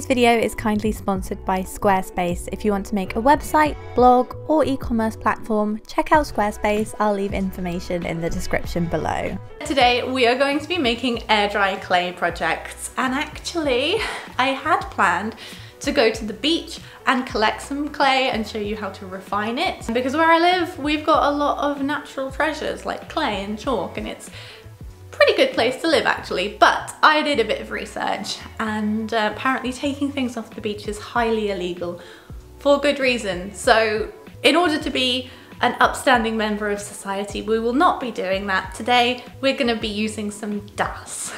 Today's video is kindly sponsored by Squarespace. If you want to make a website, blog, or e commerce platform, check out Squarespace. I'll leave information in the description below. Today we are going to be making air dry clay projects, and actually, I had planned to go to the beach and collect some clay and show you how to refine it. Because where I live, we've got a lot of natural treasures like clay and chalk, and it's pretty good place to live actually, but I did a bit of research and uh, apparently taking things off the beach is highly illegal for good reason. So in order to be an upstanding member of society, we will not be doing that. Today, we're gonna be using some Das.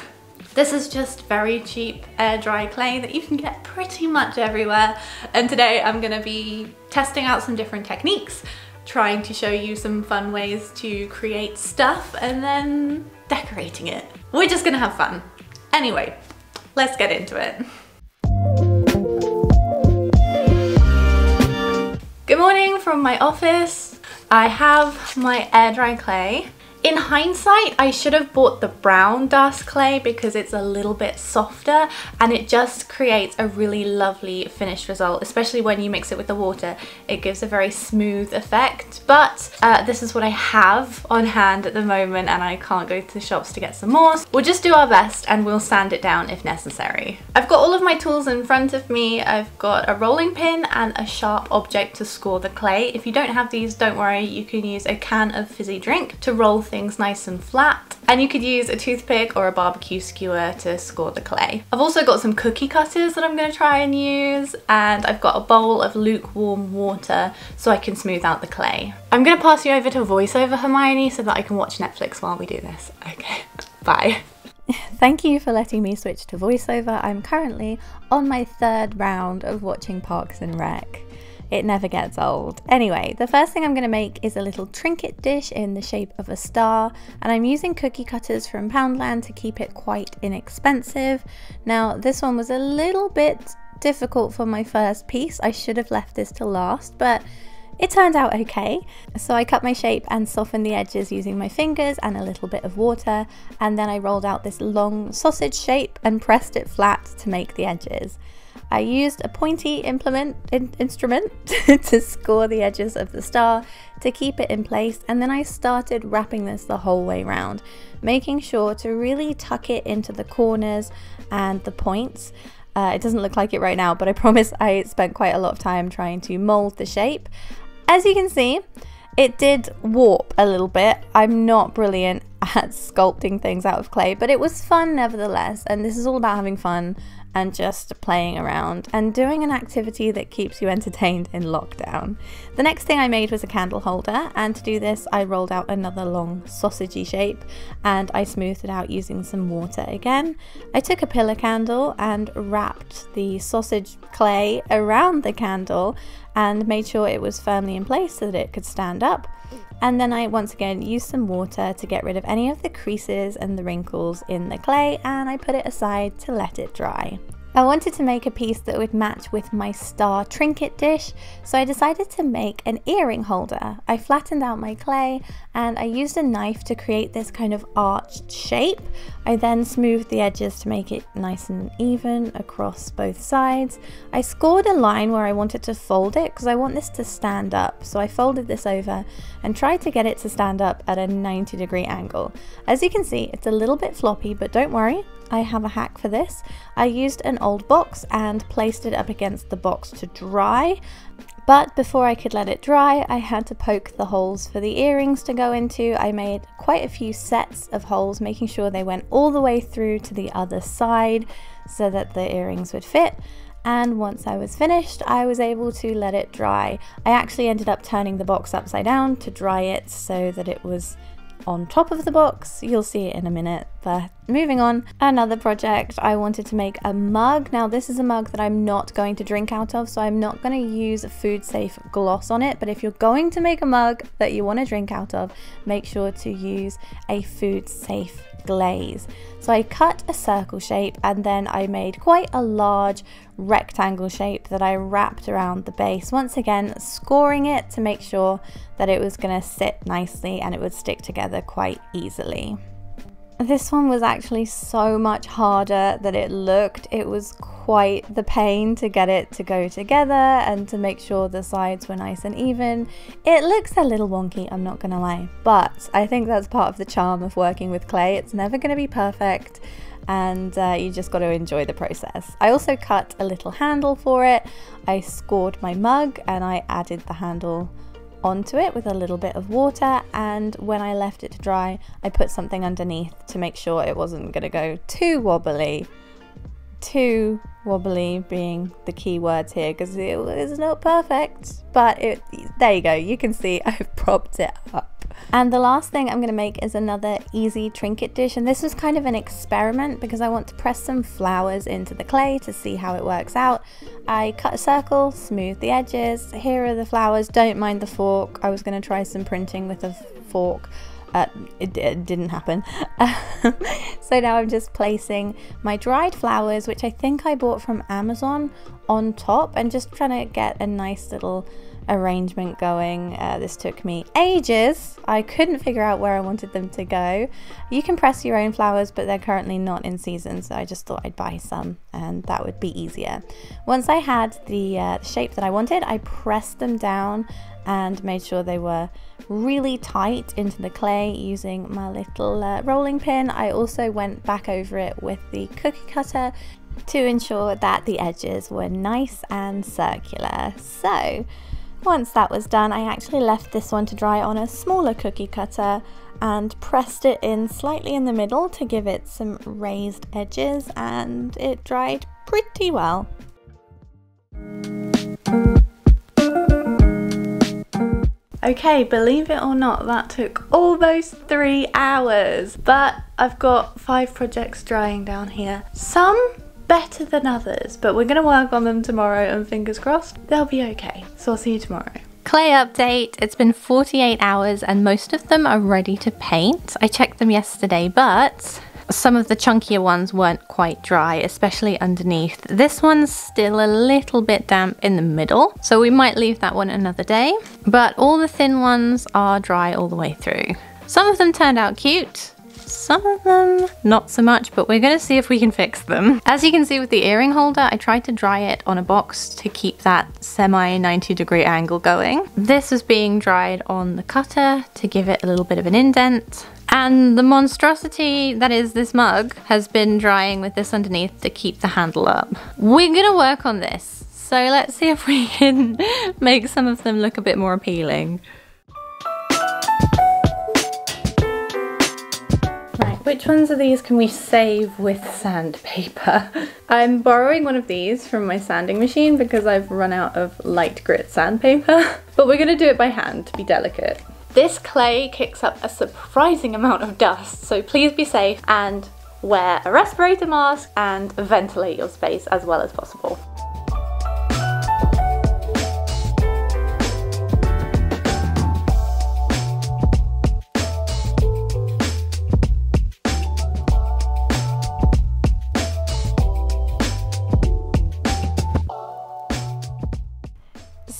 This is just very cheap air dry clay that you can get pretty much everywhere. And today I'm gonna be testing out some different techniques, trying to show you some fun ways to create stuff and then decorating it. We're just gonna have fun. Anyway, let's get into it. Good morning from my office. I have my air dry clay in hindsight, I should have bought the brown Das clay because it's a little bit softer and it just creates a really lovely finished result, especially when you mix it with the water. It gives a very smooth effect, but uh, this is what I have on hand at the moment and I can't go to the shops to get some more. We'll just do our best and we'll sand it down if necessary. I've got all of my tools in front of me. I've got a rolling pin and a sharp object to score the clay. If you don't have these, don't worry, you can use a can of fizzy drink to roll things nice and flat. And you could use a toothpick or a barbecue skewer to score the clay. I've also got some cookie cutters that I'm going to try and use and I've got a bowl of lukewarm water so I can smooth out the clay. I'm going to pass you over to voiceover Hermione so that I can watch Netflix while we do this. Okay, bye. Thank you for letting me switch to voiceover. I'm currently on my third round of watching Parks and Rec. It never gets old. Anyway, the first thing I'm going to make is a little trinket dish in the shape of a star, and I'm using cookie cutters from Poundland to keep it quite inexpensive. Now, this one was a little bit difficult for my first piece. I should have left this to last, but it turned out okay. So I cut my shape and softened the edges using my fingers and a little bit of water, and then I rolled out this long sausage shape and pressed it flat to make the edges. I used a pointy implement in, instrument to score the edges of the star to keep it in place and then I started wrapping this the whole way around, making sure to really tuck it into the corners and the points. Uh, it doesn't look like it right now, but I promise I spent quite a lot of time trying to mold the shape. As you can see, it did warp a little bit. I'm not brilliant at sculpting things out of clay, but it was fun nevertheless. And this is all about having fun and just playing around and doing an activity that keeps you entertained in lockdown. The next thing I made was a candle holder and to do this I rolled out another long sausagey shape and I smoothed it out using some water again. I took a pillar candle and wrapped the sausage clay around the candle and made sure it was firmly in place so that it could stand up. And then I once again used some water to get rid of any of the creases and the wrinkles in the clay and I put it aside to let it dry. I wanted to make a piece that would match with my star trinket dish, so I decided to make an earring holder. I flattened out my clay and I used a knife to create this kind of arched shape. I then smoothed the edges to make it nice and even across both sides. I scored a line where I wanted to fold it because I want this to stand up, so I folded this over and tried to get it to stand up at a 90 degree angle. As you can see, it's a little bit floppy, but don't worry, I have a hack for this. I used an old box and placed it up against the box to dry. But before I could let it dry, I had to poke the holes for the earrings to go into. I made quite a few sets of holes, making sure they went all the way through to the other side so that the earrings would fit. And once I was finished, I was able to let it dry. I actually ended up turning the box upside down to dry it so that it was on top of the box. You'll see it in a minute, but moving on. Another project, I wanted to make a mug. Now this is a mug that I'm not going to drink out of, so I'm not going to use food safe gloss on it, but if you're going to make a mug that you want to drink out of, make sure to use a food safe glaze. So I cut a circle shape and then I made quite a large rectangle shape that I wrapped around the base. Once again, scoring it to make sure that it was going to sit nicely and it would stick together quite easily. This one was actually so much harder than it looked. It was quite the pain to get it to go together and to make sure the sides were nice and even. It looks a little wonky, I'm not gonna lie, but I think that's part of the charm of working with clay. It's never gonna be perfect and uh, you just got to enjoy the process. I also cut a little handle for it. I scored my mug and I added the handle onto it with a little bit of water and when I left it to dry I put something underneath to make sure it wasn't going to go too wobbly too wobbly being the key words here because it is not perfect but it there you go you can see I've propped it up and the last thing I'm going to make is another easy trinket dish. And this was kind of an experiment because I want to press some flowers into the clay to see how it works out. I cut a circle, smooth the edges. Here are the flowers. Don't mind the fork. I was going to try some printing with a fork. Uh, it, it, didn't happen. so now I'm just placing my dried flowers, which I think I bought from Amazon, on top and just trying to get a nice little arrangement going. Uh, this took me ages. I couldn't figure out where I wanted them to go. You can press your own flowers, but they're currently not in season, so I just thought I'd buy some and that would be easier. Once I had the uh, shape that I wanted, I pressed them down and made sure they were really tight into the clay using my little uh, rolling pin. I also went back over it with the cookie cutter to ensure that the edges were nice and circular. So once that was done, I actually left this one to dry on a smaller cookie cutter and pressed it in slightly in the middle to give it some raised edges and it dried pretty well. Okay, believe it or not, that took almost three hours, but I've got five projects drying down here. Some better than others, but we're to work on them tomorrow and fingers crossed they'll be okay. So I'll see you tomorrow. Clay update, it's been 48 hours and most of them are ready to paint. I checked them yesterday, but some of the chunkier ones weren't quite dry, especially underneath. This one's still a little bit damp in the middle, so we might leave that one another day. But all the thin ones are dry all the way through. Some of them turned out cute, some of them not so much, but we're gonna see if we can fix them. As you can see with the earring holder, I tried to dry it on a box to keep that semi 90 degree angle going. This is being dried on the cutter to give it a little bit of an indent. And the monstrosity that is this mug has been drying with this underneath to keep the handle up. We're gonna work on this. So let's see if we can make some of them look a bit more appealing. Which ones of these can we save with sandpaper? I'm borrowing one of these from my sanding machine because I've run out of light grit sandpaper, but we're gonna do it by hand to be delicate. This clay kicks up a surprising amount of dust, so please be safe and wear a respirator mask and ventilate your space as well as possible.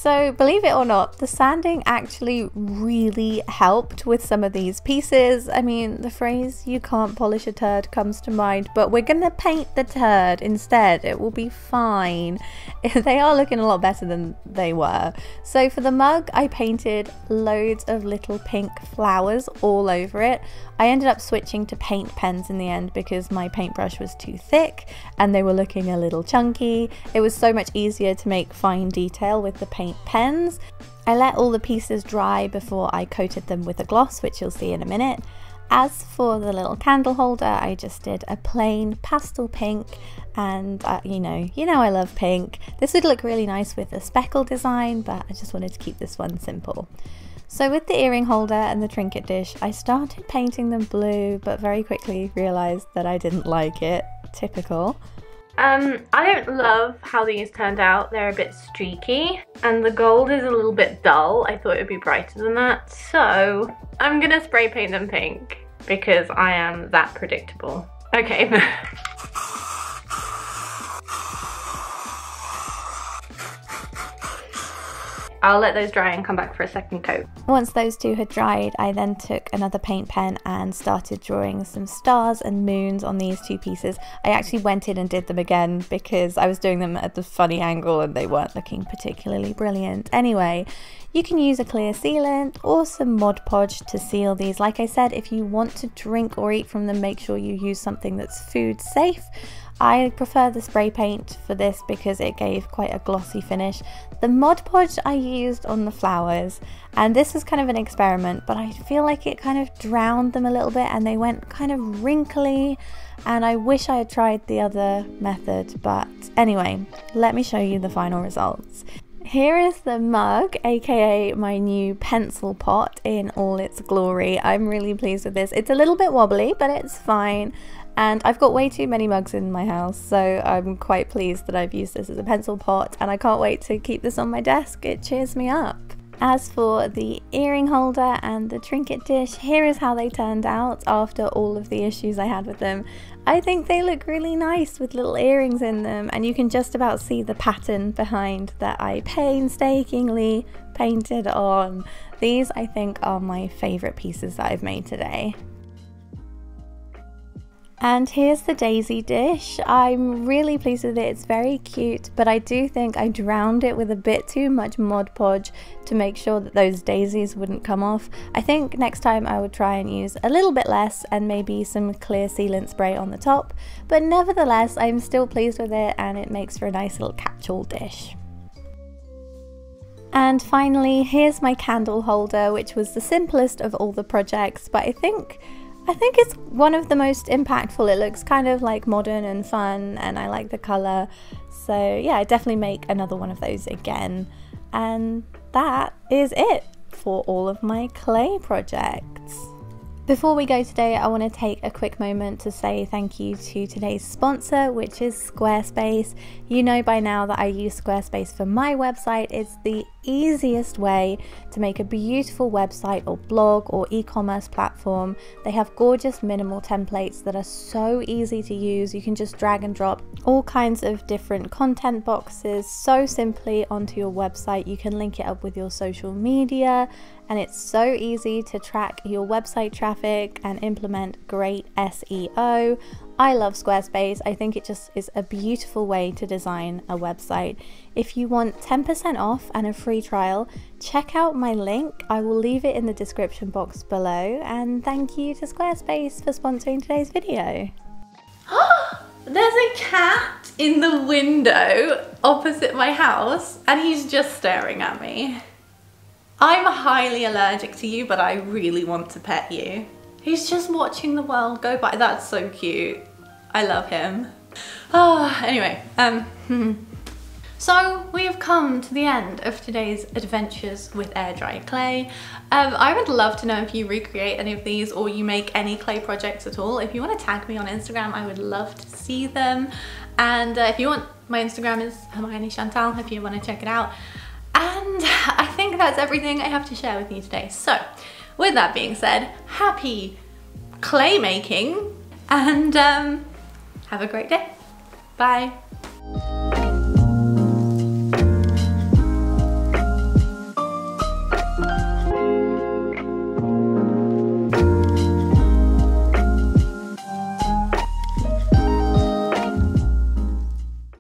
So, believe it or not, the sanding actually really helped with some of these pieces. I mean, the phrase you can't polish a turd comes to mind, but we're gonna paint the turd instead. It will be fine. they are looking a lot better than they were. So, for the mug, I painted loads of little pink flowers all over it. I ended up switching to paint pens in the end because my paintbrush was too thick and they were looking a little chunky. It was so much easier to make fine detail with the paint pens. I let all the pieces dry before I coated them with a gloss, which you'll see in a minute. As for the little candle holder, I just did a plain pastel pink and uh, you know, you know I love pink. This would look really nice with a speckle design, but I just wanted to keep this one simple. So with the earring holder and the trinket dish, I started painting them blue, but very quickly realised that I didn't like it. Typical. Um, I don't love how these turned out. They're a bit streaky and the gold is a little bit dull. I thought it would be brighter than that. So I'm gonna spray paint them pink because I am that predictable. Okay. I'll let those dry and come back for a second coat. Once those two had dried, I then took another paint pen and started drawing some stars and moons on these two pieces. I actually went in and did them again because I was doing them at the funny angle and they weren't looking particularly brilliant. Anyway, you can use a clear sealant or some Mod Podge to seal these. Like I said, if you want to drink or eat from them, make sure you use something that's food safe. I prefer the spray paint for this because it gave quite a glossy finish. The Mod Podge I used on the flowers and this was kind of an experiment but I feel like it kind of drowned them a little bit and they went kind of wrinkly and I wish I had tried the other method but anyway let me show you the final results. Here is the mug, aka my new pencil pot in all its glory. I'm really pleased with this. It's a little bit wobbly, but it's fine. And I've got way too many mugs in my house, so I'm quite pleased that I've used this as a pencil pot and I can't wait to keep this on my desk. It cheers me up. As for the earring holder and the trinket dish, here is how they turned out after all of the issues I had with them. I think they look really nice with little earrings in them and you can just about see the pattern behind that I painstakingly painted on. These I think are my favourite pieces that I've made today. And here's the daisy dish. I'm really pleased with it. It's very cute, but I do think I drowned it with a bit too much Mod Podge to make sure that those daisies wouldn't come off. I think next time I would try and use a little bit less and maybe some clear sealant spray on the top. But nevertheless, I'm still pleased with it and it makes for a nice little catch-all dish. And finally, here's my candle holder, which was the simplest of all the projects, but I think I think it's one of the most impactful. It looks kind of like modern and fun, and I like the colour. So, yeah, I definitely make another one of those again. And that is it for all of my clay projects. Before we go today, I want to take a quick moment to say thank you to today's sponsor, which is Squarespace. You know by now that I use Squarespace for my website. It's the easiest way to make a beautiful website or blog or e commerce platform. They have gorgeous minimal templates that are so easy to use. You can just drag and drop all kinds of different content boxes so simply onto your website. You can link it up with your social media and it's so easy to track your website traffic and implement great SEO. I love Squarespace. I think it just is a beautiful way to design a website. If you want 10% off and a free trial, check out my link. I will leave it in the description box below. And thank you to Squarespace for sponsoring today's video. There's a cat in the window opposite my house and he's just staring at me. I'm highly allergic to you, but I really want to pet you. He's just watching the world go by. That's so cute. I love him. Oh, anyway, um, so we have come to the end of today's adventures with air dry clay. Um, I would love to know if you recreate any of these or you make any clay projects at all. If you want to tag me on Instagram, I would love to see them. And uh, if you want, my Instagram is Hermione Chantal if you want to check it out. And that's everything I have to share with you today. So with that being said, happy clay making and um, have a great day. Bye.